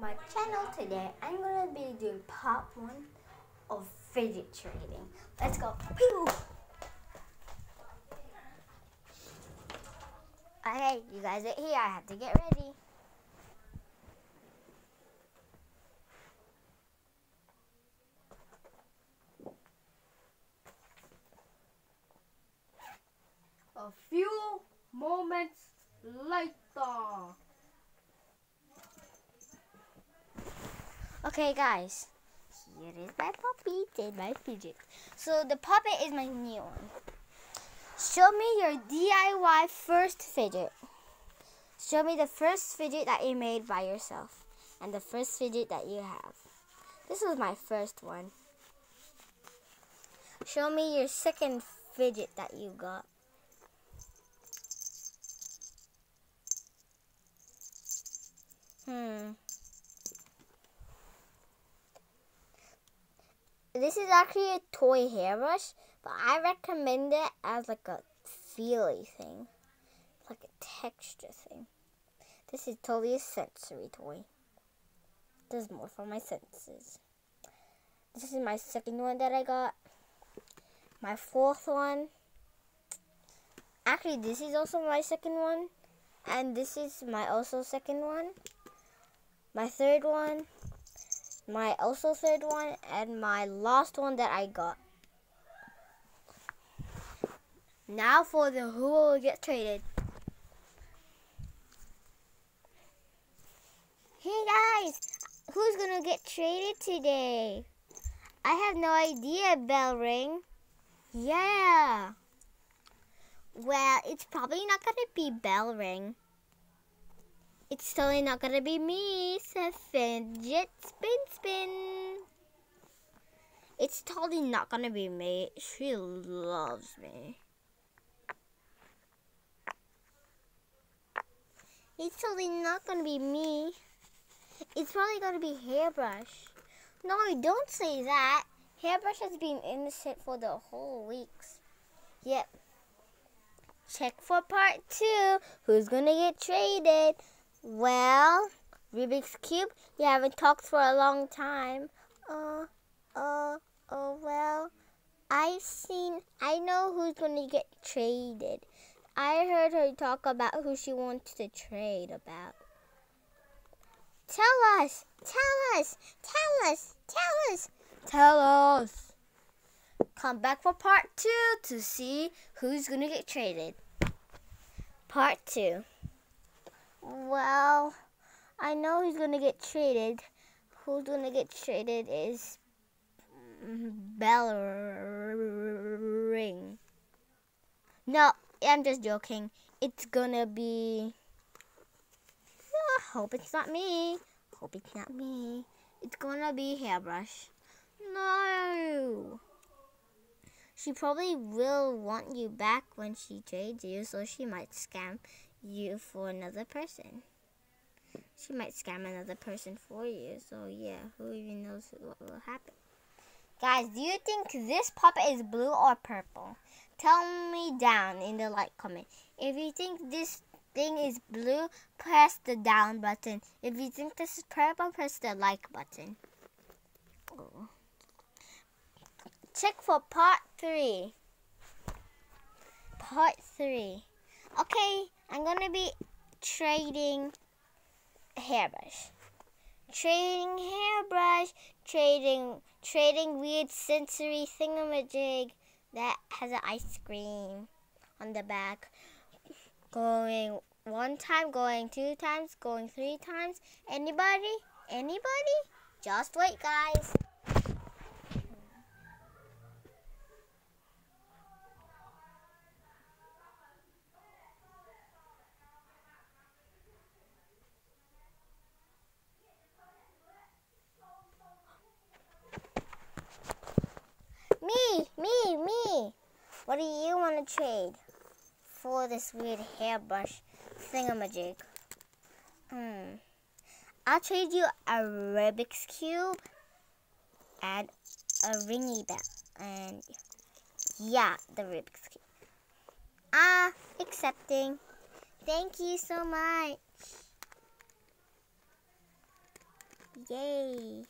my channel today. I'm gonna be doing part one of fidget trading. Let's go. Okay, you guys are here. I have to get ready. A few moments later. Okay, guys. Here is my puppy and my fidget. So the puppet is my new one. Show me your DIY first fidget. Show me the first fidget that you made by yourself and the first fidget that you have. This was my first one. Show me your second fidget that you got. Hmm. This is actually a toy hairbrush, but I recommend it as like a feely thing, like a texture thing. This is totally a sensory toy. Does more for my senses. This is my second one that I got. My fourth one. Actually, this is also my second one. And this is my also second one. My third one. My also third one. And my last one that I got. Now for the who will get traded. Hey guys, who's gonna get traded today? I have no idea, bell ring. Yeah. Well, it's probably not gonna be bell ring. It's totally not gonna be me, says Fidget Spin Spin. It's totally not gonna be me. She loves me. It's totally not gonna be me. It's probably gonna be hairbrush. No, don't say that. Hairbrush has been innocent for the whole weeks. Yep. Check for part two. Who's gonna get traded? Well, Rubik's Cube, you haven't talked for a long time. Uh, uh, oh, well, I've seen, I know who's gonna get traded. I heard her talk about who she wants to trade about. Tell us, tell us, tell us, tell us, tell us. Come back for part two to see who's gonna get traded. Part two. Well, I know who's gonna get traded. Who's gonna get traded is Bell Ring. No, I'm just joking. It's gonna be. I hope it's not me. Hope it's not me. It's gonna be hairbrush. No. She probably will want you back when she trades you, so she might scam you for another person. She might scam another person for you, so yeah, who even knows what will happen. Guys, do you think this puppet is blue or purple? Tell me down in the like comment. If you think this thing is blue, press the down button. If you think this is purple, press the like button. Check for part three. Part three. Okay, I'm gonna be trading hairbrush. Trading hairbrush, trading trading weird sensory thingamajig that has an ice cream on the back. Going one time, going two times, going three times. Anybody? Anybody? Just wait, guys. Me, me, me. What do you want to trade for this weird hairbrush thingamajig? Hmm. I'll trade you a Rubik's Cube and a ringy bell. And yeah, the Rubik's Cube. Ah, accepting. Thank you so much. Yay.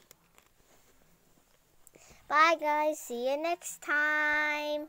Bye guys. See you next time.